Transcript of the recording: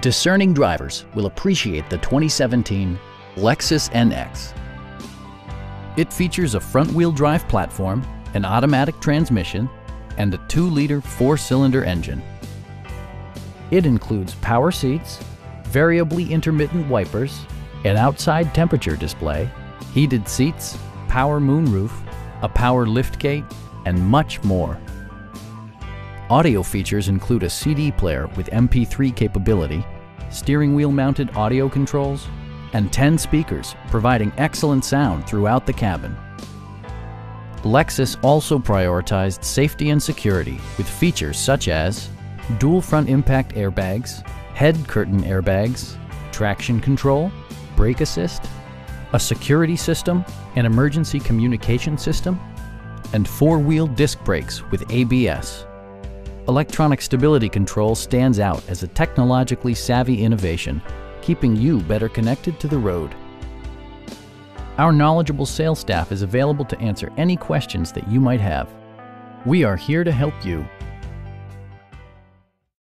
Discerning drivers will appreciate the 2017 Lexus NX. It features a front-wheel drive platform, an automatic transmission, and a 2-liter four-cylinder engine. It includes power seats, variably intermittent wipers, an outside temperature display, heated seats, power moonroof, a power liftgate, and much more. Audio features include a CD player with MP3 capability, steering wheel mounted audio controls, and 10 speakers providing excellent sound throughout the cabin. Lexus also prioritized safety and security with features such as dual front impact airbags, head curtain airbags, traction control, brake assist, a security system, an emergency communication system, and four-wheel disc brakes with ABS. Electronic stability control stands out as a technologically savvy innovation, keeping you better connected to the road. Our knowledgeable sales staff is available to answer any questions that you might have. We are here to help you